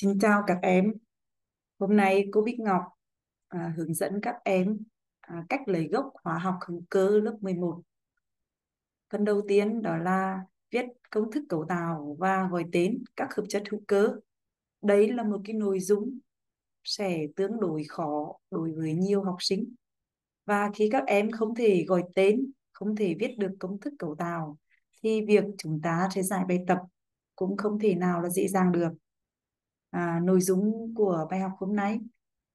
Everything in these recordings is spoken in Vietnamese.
Xin chào các em. Hôm nay cô Bích Ngọc à, hướng dẫn các em à, cách lấy gốc hóa học hữu cơ lớp 11. Phần đầu tiên đó là viết công thức cấu tạo và gọi tên các hợp chất hữu cơ. Đấy là một cái nội dung sẽ tương đối khó đối với nhiều học sinh. Và khi các em không thể gọi tên, không thể viết được công thức cấu tạo thì việc chúng ta sẽ giải bài tập cũng không thể nào là dễ dàng được à, nội dung của bài học hôm nay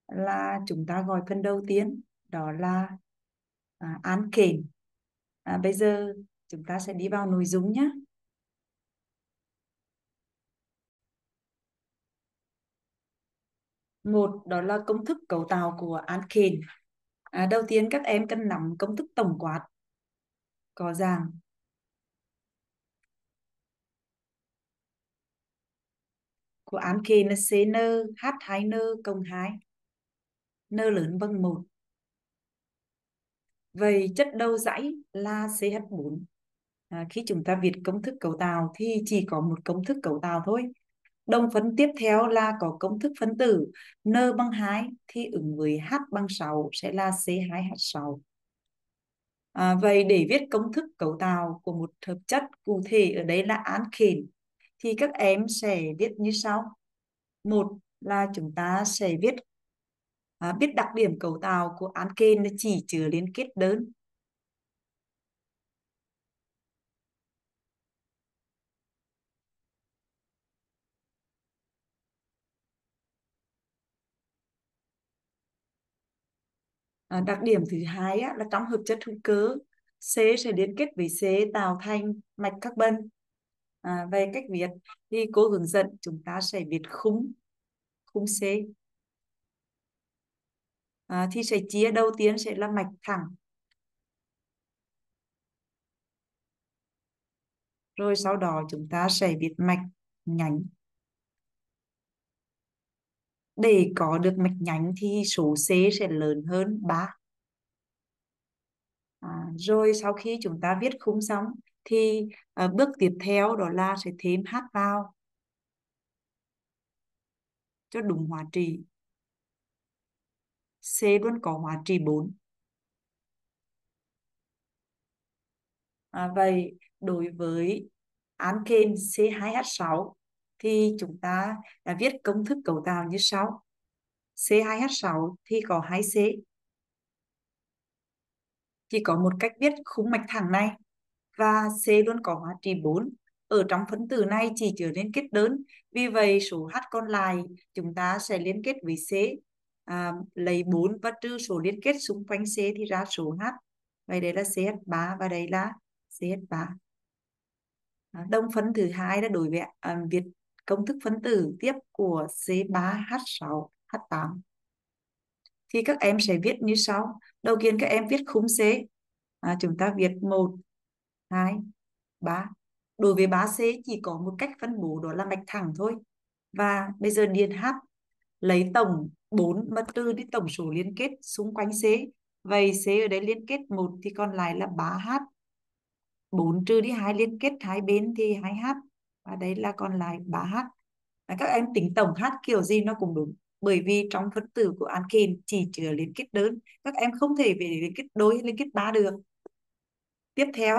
là chúng ta gọi phần đầu tiên đó là à, án kền à, bây giờ chúng ta sẽ đi vào nội dung nhé. Một đó là công thức cấu tạo của alkane à, đầu tiên các em cần nắm công thức tổng quát. Có dạng của alkane là CnH2n cộng 2 n lớn vâng một. Vậy chất đầu dãy là CH4 à, khi chúng ta viết công thức cấu tạo thì chỉ có một công thức cấu tạo thôi. Đồng phấn tiếp theo là có công thức phân tử. N bằng 2 thì ứng với H bằng 6 sẽ là C2H6 à, vậy để viết công thức cấu tạo của một hợp chất cụ thể ở đây là án alkane thì các em sẽ viết như sau. Một là chúng ta sẽ viết à, biết đặc điểm cấu tạo của alkane là chỉ chứa liên kết đơn. À, đặc điểm thứ hai á, là trong hợp chất hữu cơ C sẽ liên kết với C tạo thành mạch carbon à, về cách viết thì cô hướng dẫn chúng ta sẽ viết khung khung C. À, thì sẽ chia đầu tiên sẽ là mạch thẳng. Rồi sau đó chúng ta sẽ viết mạch nhánh. Để có được mạch nhánh thì số C sẽ lớn hơn 3 à, rồi sau khi chúng ta viết khung xong thì à, bước tiếp theo đó là sẽ thêm H vào. Cho đúng hóa trị. C luôn có hóa trị 4 à, vậy đối với alkane C2H6 thì chúng ta đã viết công thức cấu tạo như sau. C2H6 thì có 2C chỉ có một cách viết khung mạch thẳng này và C luôn có hóa trị 4 ở trong phân tử này chỉ chứa liên kết đơn. Vì vậy số H còn lại chúng ta sẽ liên kết với C à, lấy 4 và trừ số liên kết xung quanh C thì ra số H. Vậy đây là CH3 và đây là CH3 à, đồng phân thứ hai là đối với à, việc công thức phân tử tiếp của C3H6 H8 thì các em sẽ viết như sau. Đầu tiên các em viết khung C. À, chúng ta viết 1 2 3 đối với 3C chỉ có một cách phân bố đó là mạch thẳng thôi. Và bây giờ điền H lấy tổng 4 mà trừ đi tổng số liên kết xung quanh C. Vậy C ở đây liên kết 1 thì còn lại là 3H 4 trừ đi hai liên kết hai bên thì 2H và đấy là còn lại 3H và các em tính tổng H kiểu gì nó cũng đúng. Bởi vì trong phân tử của alkene chỉ chứa liên kết đơn. Các em không thể về liên kết đôi, liên kết ba được. Tiếp theo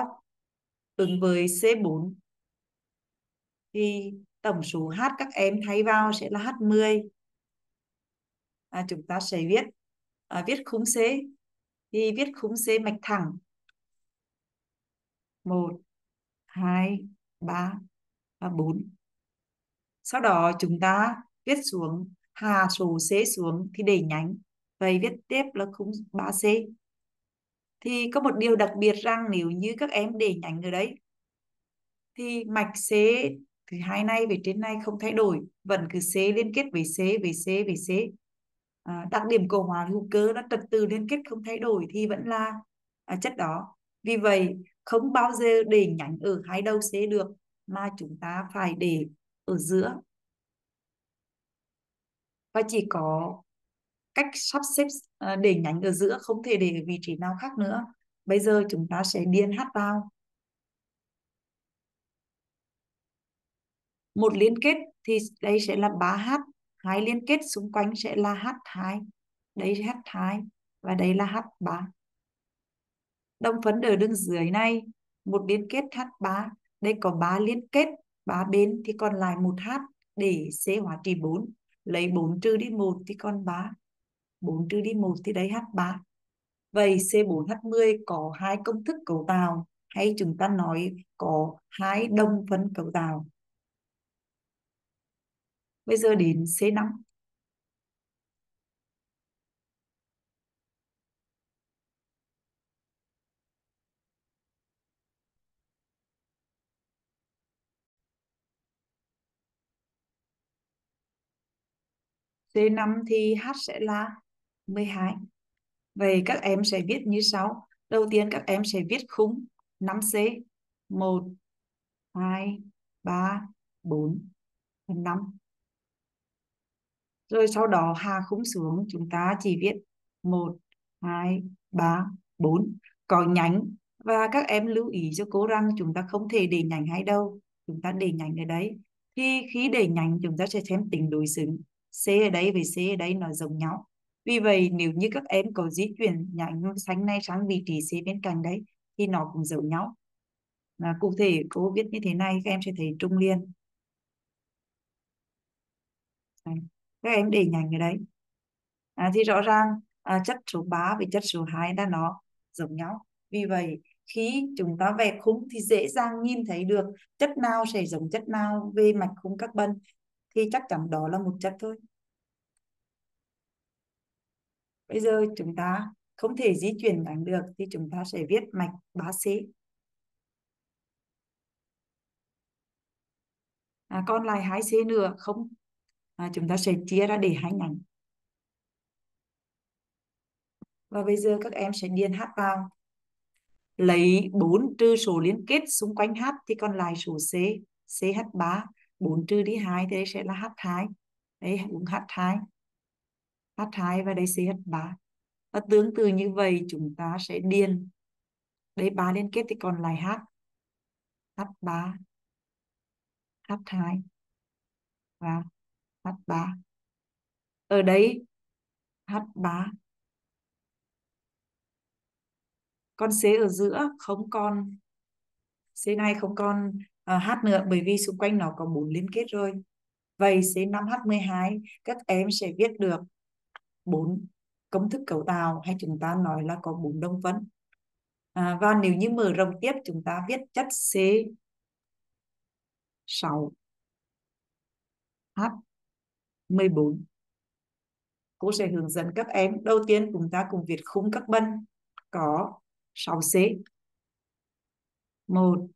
ứng với C4 thì tổng số H các em thay vào sẽ là H10 à, chúng ta sẽ viết à, viết khung C thì viết khung C mạch thẳng. 1 2 3 và 4 sau đó chúng ta viết xuống hạ số C xuống thì để nhánh. Vậy viết tiếp là khung 3C thì có một điều đặc biệt rằng nếu như các em để nhánh ở đấy thì mạch C thứ hai này về trên này không thay đổi vẫn cứ C liên kết với C với C với C. À, đặc điểm cầu hóa hữu cơ nó trật tự liên kết không thay đổi thì vẫn là à, chất đó. Vì vậy không bao giờ để nhánh ở hai đầu C được mà chúng ta phải để ở giữa. Và chỉ có cách sắp xếp ờ, để nhánh ở giữa không thể để vị trí nào khác nữa. Bây giờ chúng ta sẽ điền hát vào. Một liên kết thì đây sẽ là 3H hai liên kết xung quanh sẽ là H2 đây là H2 và đây là H3 đồng phấn ở đường dưới này, một liên kết H3 đây có 3 liên kết 3 bên thì còn lại một H để C hóa trị 4 lấy 4 trừ đi 1 thì còn 3 4 trừ đi 1 thì đây H3 vậy C4H10 có hai công thức cấu tạo hay chúng ta nói có hai đồng phân cấu tạo? Bây giờ đến C5 C5 thì H sẽ là 12. Vậy các em sẽ viết như sau. Đầu tiên các em sẽ viết khung 5C. 1, 2, 3, 4, 5. Rồi sau đó hạ khung xuống chúng ta chỉ viết 1, 2, 3, 4. Có nhánh và các em lưu ý cho cô rằng chúng ta không thể để nhánh hay đâu. Chúng ta để nhánh ở đấy. Thì khi để nhánh chúng ta sẽ xem tính đối xứng C ở đây với C ở đây nó giống nhau vì vậy nếu như các em có di chuyển nhánh xanh này sang vị trí C bên cạnh đấy thì nó cũng giống nhau. À, cụ thể cô viết như thế này các em sẽ thấy trung liên đây. các em để nhánh ở đấy. À, thì rõ ràng à, chất số 3 với chất số 2 là nó giống nhau. Vì vậy khi chúng ta vẽ khung thì dễ dàng nhìn thấy được chất nào sẽ giống chất nào về mạch khung carbon thì chắc chắn đó là một chất thôi bây giờ chúng ta không thể di chuyển nhánh được thì chúng ta sẽ viết mạch 3C à, còn lại 2C nữa không? À, chúng ta sẽ chia ra để hai nhánh. Và bây giờ các em sẽ điền hát vào. Lấy 4 trừ số liên kết xung quanh H thì còn lại số C CH3 4 trừ đi 2 thì sẽ là H2 Đấy, uống H2 H2 và đây CH3 và tương tự như vậy chúng ta sẽ điền. Đây 3 liên kết thì còn lại H H3 H2 và H3 ở đây H3 con C ở giữa không còn C này không còn uh, à, H nữa bởi vì xung quanh nó có bốn liên kết rồi. Vậy C5H12 các em sẽ viết được bốn công thức cấu tạo hay chúng ta nói là có bốn đồng phân. À, và nếu như mở rộng tiếp chúng ta viết chất C 6 H 14 cô sẽ hướng dẫn các em. Đầu tiên chúng ta cùng viết khung carbon có 6C 1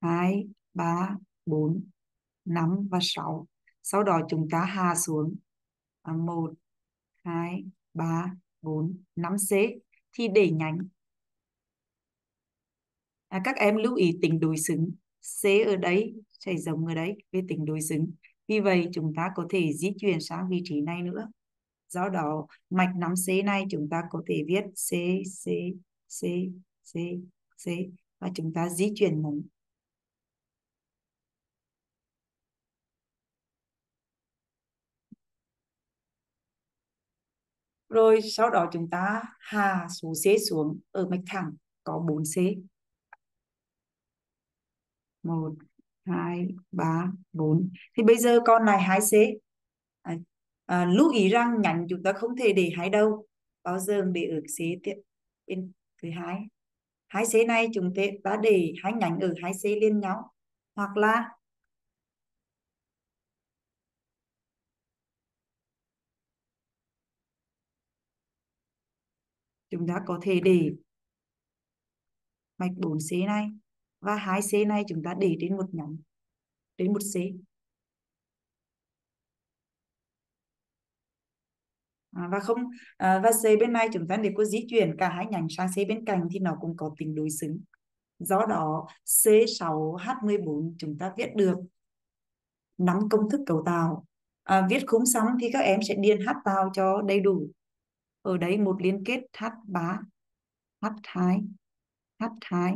2 3 4 5 và 6 sau đó chúng ta hạ xuống. À, 1 2, 3, 4, 5C thì để nhánh. À, các em lưu ý tính đối xứng. C ở đấy sẽ giống ở đấy với tính đối xứng. Vì vậy chúng ta có thể di chuyển sang vị trí này nữa. Do đó mạch 5C này chúng ta có thể viết C, C, C, C, C và chúng ta di chuyển nhánh rồi sau đó chúng ta hạ số C xuống. Ở mạch thẳng có 4C 1 2 3 4 thì bây giờ còn lại 2C à, à, lưu ý rằng nhánh chúng ta không thể để hai đâu bao giờ để ở C tiếp bên thứ hai. Hai C này chúng ta để hai nhánh ở hai C liên nhau. Hoặc là chúng ta có thể để mạch 4C này và 2C này chúng ta để trên một nhánh đến một C. À, và không à, và C bên này chúng ta nếu có di chuyển cả hai nhánh sang C bên cạnh thì nó cũng có tính đối xứng. Do đó C6H14 chúng ta viết được năm công thức cấu tạo. À, viết khung xong thì các em sẽ điền H vào cho đầy đủ ở đây một liên kết h bá h thái h thái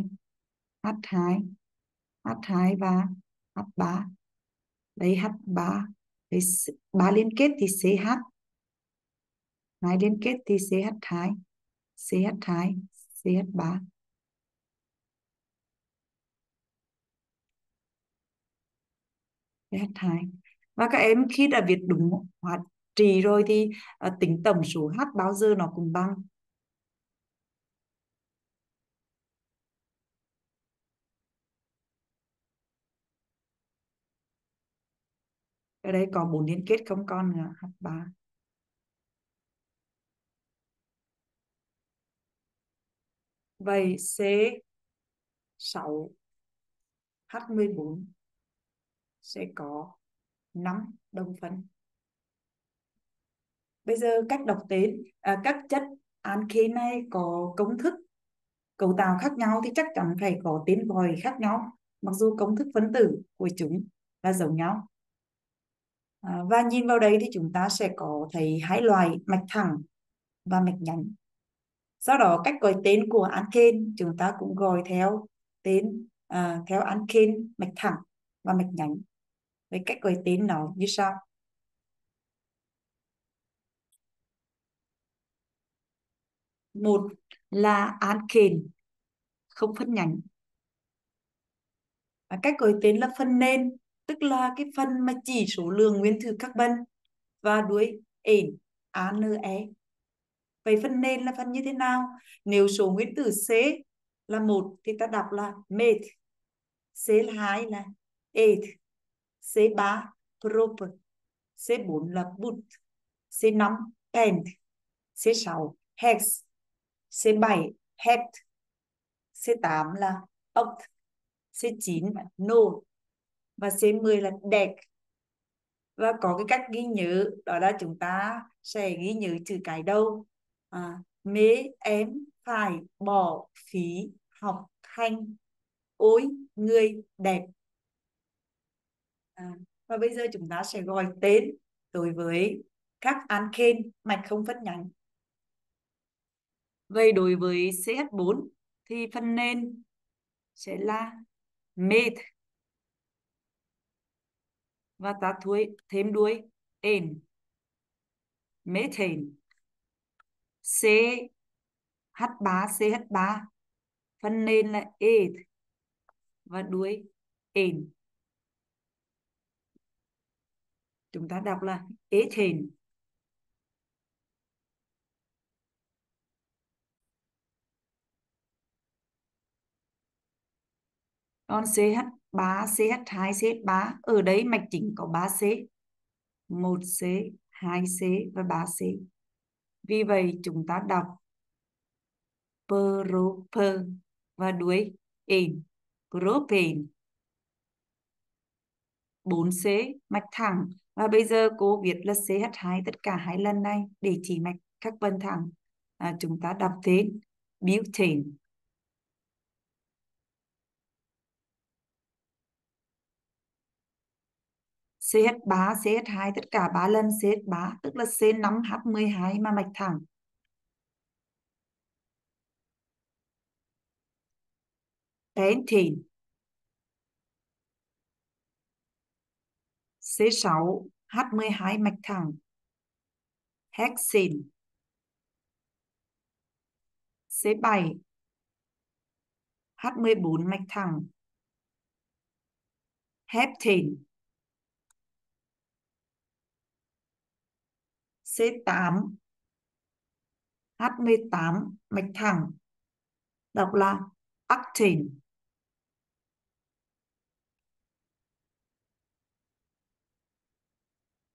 h thái h thái và H3 đây H3 thì ba liên kết thì CH hai liên kết thì ch thái ch thái CH3 CH2 và các em khi đã viết đúng hóa trị rồi thì uh, tính tổng số H bao giờ nó cũng bằng. Ở đây có bốn liên kết không con? Nữa H3 vậy C6 H14 sẽ có 5 đồng phân bây giờ cách đọc tên à, các chất alkene này có công thức cấu tạo khác nhau thì chắc chắn phải có tên gọi khác nhau mặc dù công thức phân tử của chúng là giống nhau. À, và nhìn vào đây thì chúng ta sẽ có thấy hai loại mạch thẳng và mạch nhánh. Sau đó cách gọi tên của alkene chúng ta cũng gọi theo tên à, theo alkene mạch thẳng và mạch nhánh. Với cách gọi tên nó như sau. Một là alkene không phân nhánh. Và cách gọi tên là phân nền, tức là cái phần mà chỉ số lượng nguyên tử carbon và đuôi ene ane vậy phân nền là phân như thế nào? Nếu số nguyên tử c là một thì ta đọc là met c là hai là eth c3 prop c4 là but c5 pent. C6 hex. C7 hept C8 là oct C9 là node và C10 là deck và có cái cách ghi nhớ đó là chúng ta sẽ ghi nhớ chữ cái đâu? À, mế em phải bỏ phí học hành ối người đẹp. À, và bây giờ chúng ta sẽ gọi tên đối với các alkane mạch không phân nhánh. Vậy đối với CH4 thì phần nền sẽ là made và ta thuế thêm đuôi, en. Methane. CH3 CH3 phần nền là eth và đuôi, en. Chúng ta đọc là ethane. Còn CH3, CH2, CH3 ở đấy mạch chính có 3C. 1C, 2C và 3C. Vì vậy chúng ta đọc proper và đuôi in. Propane. 4C mạch thẳng. Và bây giờ cô viết là CH2 tất cả hai lần này để chỉ mạch carbon thẳng. À, chúng ta đọc tên butane. CH3, CH2 tất cả 3 lần CH3 tức là C5H12 mà mạch thẳng. Pentane C6H12 mạch thẳng. Hexane C7 H14 mạch thẳng. Heptane C8 H18 mạch thẳng đọc là octane.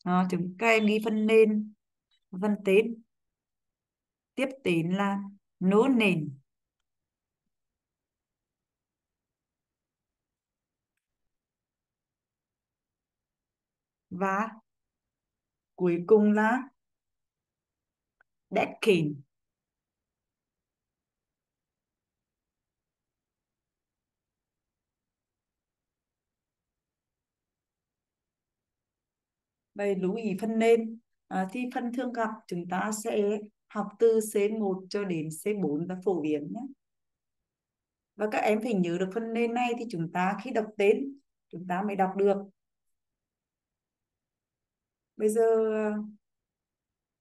Đó, chúng các em ghi phân nền phân tín tiếp tín là nố nền. Và cuối cùng là decking Vậy lưu ý phần nền. À, thì phần thường gặp chúng ta sẽ học từ C1 cho đến C4 là phổ biến nhé. Và các em phải nhớ được phần nền này thì chúng ta khi đọc tên chúng ta mới đọc được. Bây giờ à,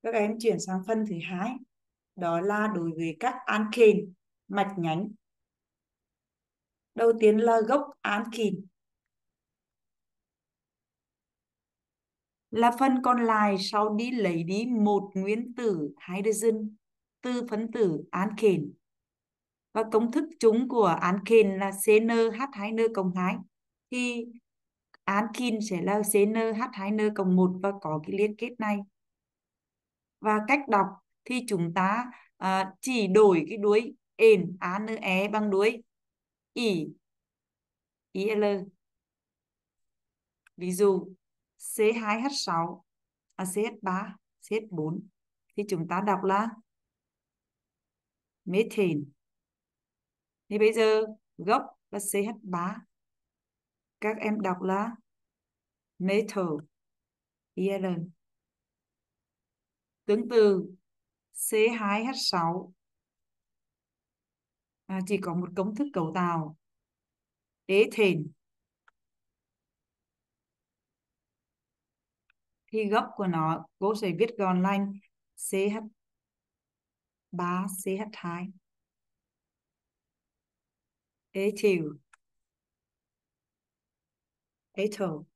các em chuyển sang phân thứ hai. Đó là đối với các alkane mạch nhánh. Đầu tiên là gốc alkene là phần còn lại sau đi lấy đi một nguyên tử hydrogen từ phân tử alkane và công thức chúng của alkane là CnH2n cộng 2 thì alkene sẽ là CnH2n cộng 1 và có cái liên kết này và cách đọc thì chúng ta à, chỉ đổi cái đuôi ền ane bằng đuôi i il ví dụ C2H6 à, CH3 CH4 thì chúng ta đọc là methane. Thì bây giờ gốc là CH3 các em đọc là methyl IL tương tự C2H6 à, chỉ có một công thức cấu tạo. Ethane thì gốc của nó cô sẽ viết gọn lành. CH3 CH2 ethyl ethyl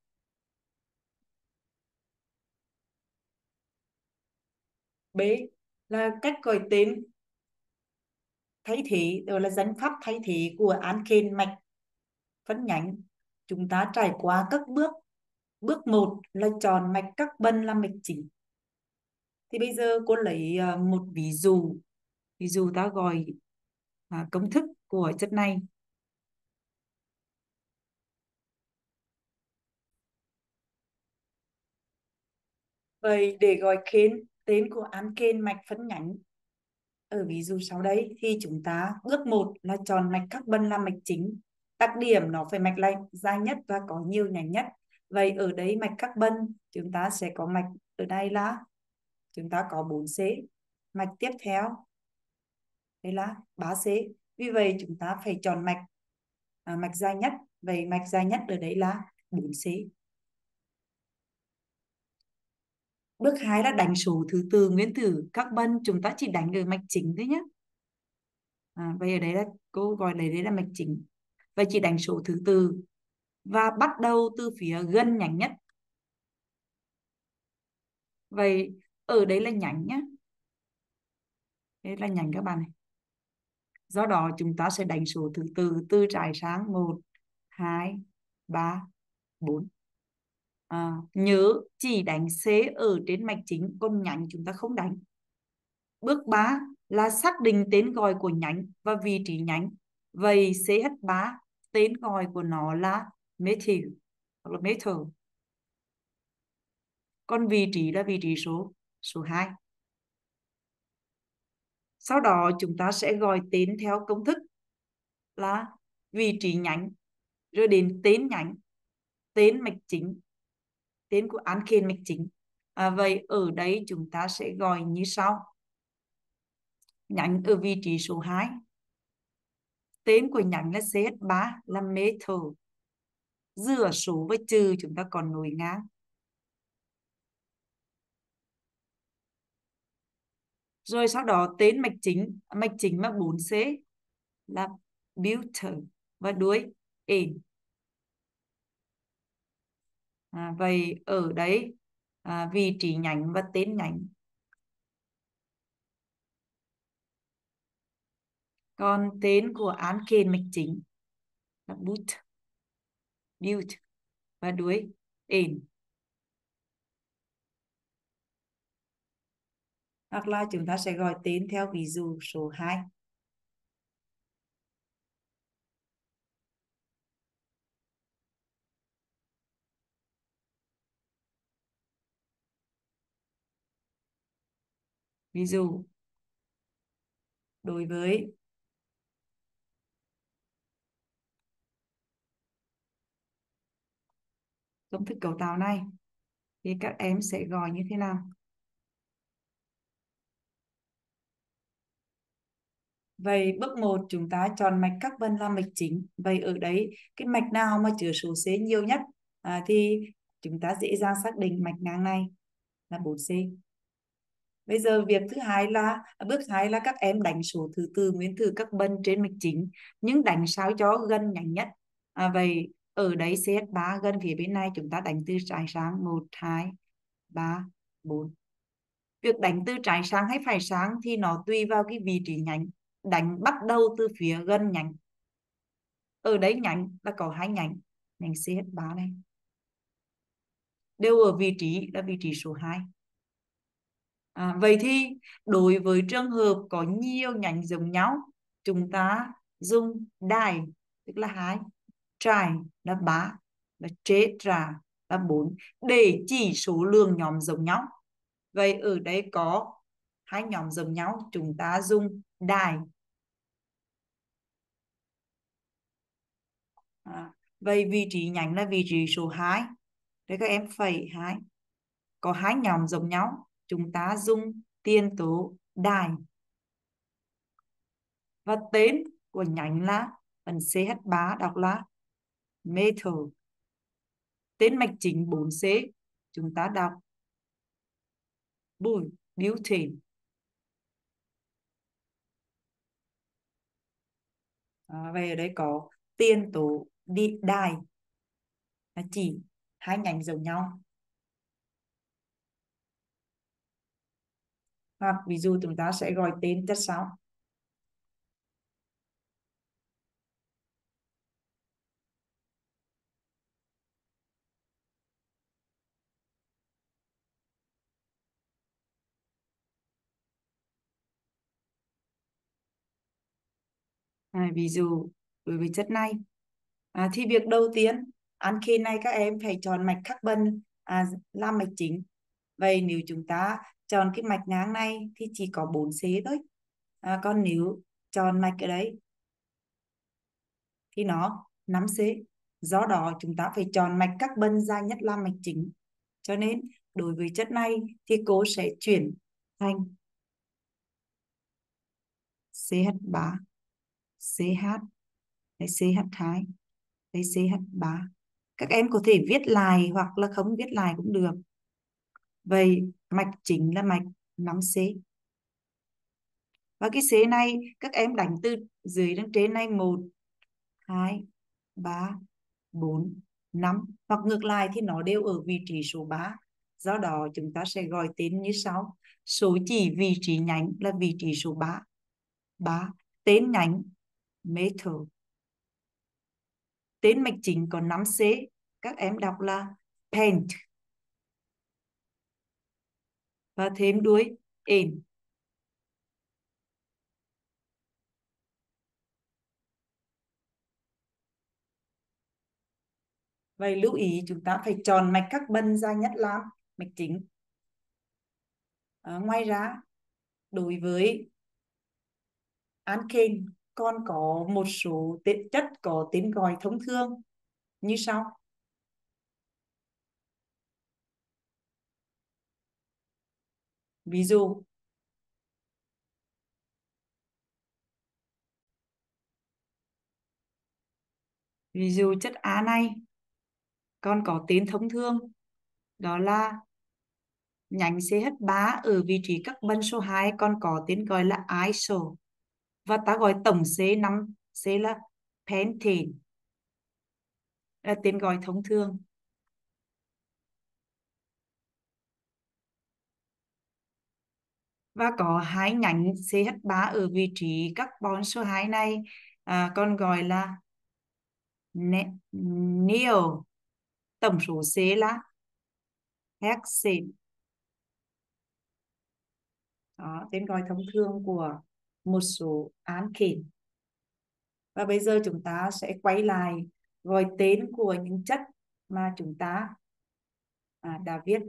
B là cách gọi tên thay thế đó là danh pháp thay thế của alkane mạch phân nhánh chúng ta trải qua các bước. Bước một là chọn mạch carbon là mạch chính. Thì bây giờ cô lấy à, một ví dụ. Ví dụ ta gọi à, công thức của chất này. Vậy để gọi khen tên của alkane mạch phân nhánh. Ở ví dụ sau đây thì chúng ta bước một là chọn mạch carbon là mạch chính. Đặc điểm nó phải mạch lạnh dài nhất và có nhiều nhánh nhất. Vậy ở đây mạch carbon chúng ta sẽ có mạch ở đây là chúng ta có 4C mạch tiếp theo đây là 3C vì vậy chúng ta phải chọn mạch à, mạch dài nhất. Vậy mạch dài nhất ở đây là 4C Bước 2 là đánh số thứ tự nguyên tử carbon chúng ta chỉ đánh ở mạch chính thôi nhé. À, vậy ở đây là cô gọi đấy đấy là mạch chính. Vậy chỉ đánh số thứ tự và bắt đầu từ phía gần nhánh nhất. Vậy ở đây là nhánh nhé. Đây là nhánh các bạn này. Do đó chúng ta sẽ đánh số thứ tự từ trái sang 1, 2, 3, 4 à, nhớ chỉ đánh xế ở trên mạch chính còn nhánh chúng ta không đánh. Bước 3 là xác định tên gọi của nhánh và vị trí nhánh. Vậy CH3 tên gọi của nó là methyl hoặc là methyl còn vị trí là vị trí số số 2 sau đó chúng ta sẽ gọi tên theo công thức là vị trí nhánh rồi đến tên nhánh tên mạch chính tên của alkane mạch chính. À, vậy ở đây chúng ta sẽ gọi như sau. Nhánh ở vị trí số 2 tên của nhánh là CH3 là metal giữa số với trừ chúng ta còn nối ngang. Rồi sau đó tên mạch chính mạch chính mà 4C là butyl và đuôi. Ene à, vậy ở đấy à, vị trí nhánh và tên nhánh. Còn tên của án kền mạch chính là boot build và đuôi in hoặc là chúng ta sẽ gọi tên theo ví dụ số 2 ví dụ đối với công thức cấu tạo này thì các em sẽ gọi như thế nào Vậy bước 1 chúng ta chọn mạch carbon là mạch chính. Vậy ở đấy cái mạch nào mà chứa số C nhiều nhất à, thì chúng ta dễ dàng xác định mạch ngang này. là 4C bây giờ việc thứ hai là bước hai là các em đánh số thứ tự nguyên tử carbon trên mạch chính nhưng đánh sao cho gần nhanh nhất? À, vậy ở đấy CH3 gần phía bên này chúng ta đánh từ trái sang 1 2 3 4 việc đánh từ trái sang hay phải sang thì nó tùy vào cái vị trí nhánh. Đánh bắt đầu từ phía gần nhánh. Ở đấy nhánh là có hai nhánh nhánh CH3 này. Đều ở vị trí là vị trí số 2 à, vậy thì đối với trường hợp có nhiều nhánh giống nhau chúng ta dùng đài tức là hai trải là ba và tetra là bốn để chỉ số lượng nhóm giống nhau. Vậy ở đây có hai nhóm giống nhau chúng ta dùng đài à, vậy vị trí nhánh là vị trí số 2 đây các em phẩy hai. Có hai nhóm giống nhau chúng ta dùng tiên tố đài. Và tên của nhánh là phần CH3 đọc là metal tên mạch chính 4C chúng ta đọc bùi butane. À, vậy ở đây có tiên tố đi đài. Là chỉ hai nhánh giống nhau. Hoặc ví dụ chúng ta sẽ gọi tên chất sau à, ví dụ đối với chất này. À, thì việc đầu tiên alkene này các em phải chọn mạch carbon à, làm mạch chính. Vậy nếu chúng ta tròn cái mạch ngang này thì chỉ có 4 xế thôi. À, còn nếu tròn mạch ở đấy thì nó 5 xế. Do đó chúng ta phải chọn mạch các carbon dài nhất là mạch chính. Cho nên đối với chất này thì cô sẽ chuyển thành CH3 CH đây CH2 đây CH3 các em có thể viết lại hoặc là không viết lại cũng được vậy mạch chính là mạch 5C và cái C này các em đánh từ dưới đến trên này 1 2 3 4 5 hoặc ngược lại thì nó đều ở vị trí số 3 do đó chúng ta sẽ gọi tên như sau. Số chỉ vị trí nhánh là vị trí số 3 3 tên nhánh metal tên mạch chính có 5C các em đọc là paint và thêm đuôi in Vậy lưu ý chúng ta phải chọn mạch carbon ra nhất lắm mạch chính. À, ngoài ra, đối với alkane còn có một số chất có tên gọi thông thường như sau. Ví dụ, ví dụ chất A này. Còn có tên thông thường. Đó là nhánh CH3 ở vị trí carbon số 2 còn có tên gọi là iso. Và ta gọi tổng C5 C là pentane. Là tên gọi thông thường. Và có hai nhánh CH3 ở vị trí carbon số 2 này à, còn gọi là neo. Tổng số C là hexane đó tên gọi thông thường của một số alkene và bây giờ chúng ta sẽ quay lại gọi tên của những chất mà chúng ta à, đã viết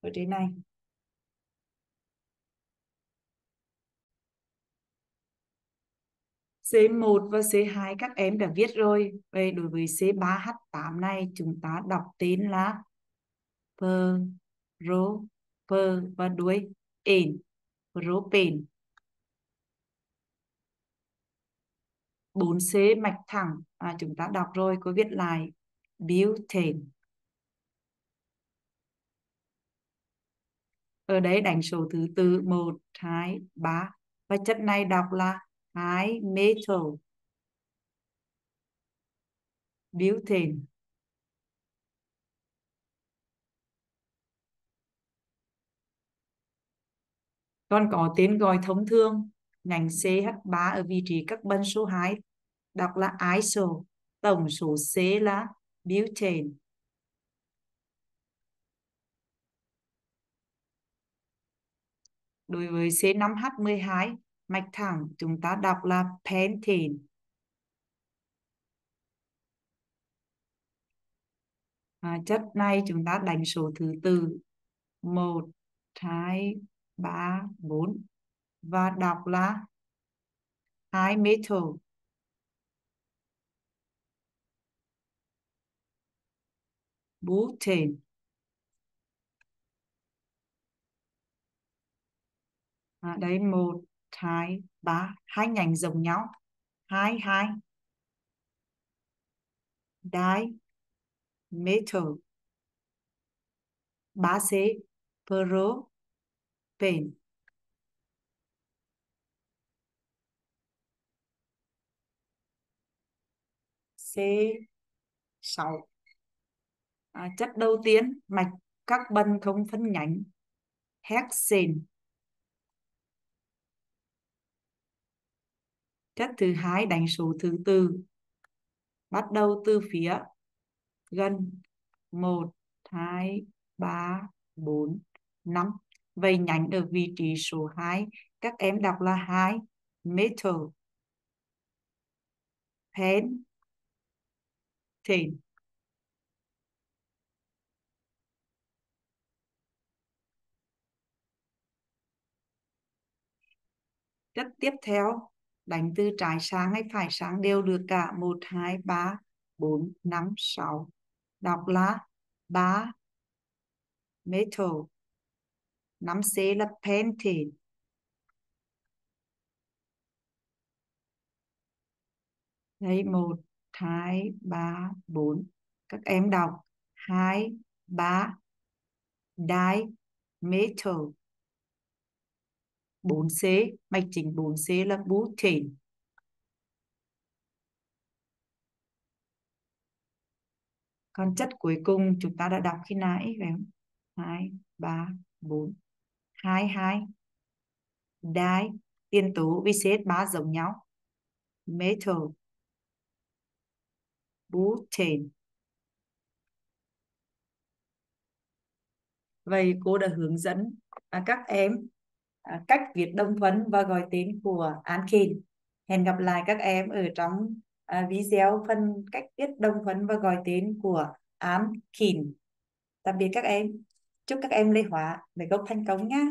ở trên này. C1 và C2 các em đã viết rồi. Vậy đối với C3H8 này chúng ta đọc tên là per, ro, và đuôi en, propen. 4C mạch thẳng à, chúng ta đọc rồi, có viết lại butane. ở đấy đánh số thứ tự 1 2 3 và chất này đọc là 2 metal, butane. Còn có tên gọi thông thường, ngành CH3 ở vị trí carbon số 2 đọc là iso tổng số C là butane. Đối với C5H12 mạch thẳng chúng ta đọc là pentane. À, chất này chúng ta đánh số thứ tự 1 2 3 4 và đọc là hai metal butane. À, đây một hai ba. Hai nhánh giống nhau. Hai hai. Đai metal ba c propane c 6 à, chất đầu tiên mạch carbon không phân nhánh. Hexane. Chất thứ hai, đánh số thứ tư. Bắt đầu từ phía gần. 1 2 3 4 5 vậy nhánh ở vị trí số 2 các em đọc là 2 metal pen. Tên chất tiếp theo đánh từ trái sang hay phải sang đều được cả. 1, 2, 3, 4, 5, 6 đọc là 3 metal 5C là pentane đây 1, 2, 3, 4 các em đọc. 2, 3 die, metal 4C, mạch chính 4C là butane. Còn chất cuối cùng chúng ta đã đọc khi nãy phải không? 2, 3, 4, 2, 2. Đai, tiên tố vì CH3 giống nhau. Metal. Butane. Vậy cô đã hướng dẫn các em À, cách viết đồng phấn và gọi tên của Ankin. Hẹn gặp lại các em ở trong à, video phân cách viết đồng phấn và gọi tên của Ankin. Tạm biệt các em. Chúc các em lê hóa để gốc thành công nhé.